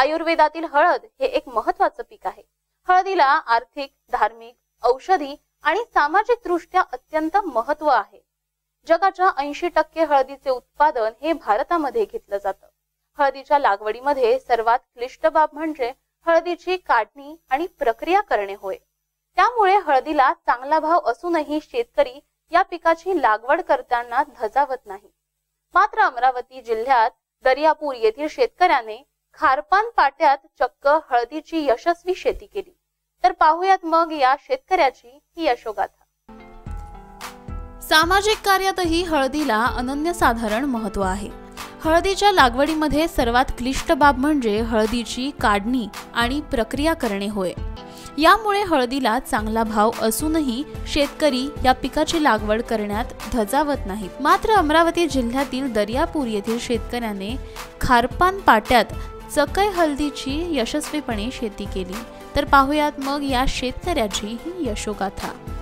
आयुर्वेदातील हळद हे एक महत्वाचं पीक आहे. हळदीला आर्थिक धार्मिक औषधी आणि सामाजिक दृष्ट्या अत्यंत महत्त्व आहे. जगाच्या ऐंशी टक्के हळदीचे उत्पादन हे भारतामध्ये घेतलं जातं. हळदीच्या लागवडीमध्ये सर्वात क्लिष्ट बाब म्हणजे हळदीची काढणी आणि प्रक्रिया करणे होय. त्यामुळे हळदीला चांगला भाव असूनही शेतकरी या पिकाची लागवड करताना धजावत नाही. मात्र अमरावती जिल्ह्यात दर्यापूर येथील शेतकऱ्याने खारपान पाट्यात चक्क हळदीची यशस्वी शेती केली. तर पाहूयात मग या शेतकऱ्याची ही यशोगाथा. सामाजिक कार्यातही हळदीला अनन्यसाधारण महत्त्व आहे. हळदीच्या लागवडीमध्ये सर्वात क्लिष्ट बाब म्हणजे हळदीची काढणी आणि प्रक्रिया करणे होय. यामुळे हळदीला चांगला भाव असूनही शेतकरी या पिकाची लागवड करण्यात धजावत नाहीत. मात्र अमरावती जिल्ह्यातील दर्यापूर येथील शेतकऱ्याने खारपान पाट्यात चकई हळदीची यशस्वीपणे शेती केली. तर पाहूयात मग या शेतकऱ्याची ही यशोगाथा.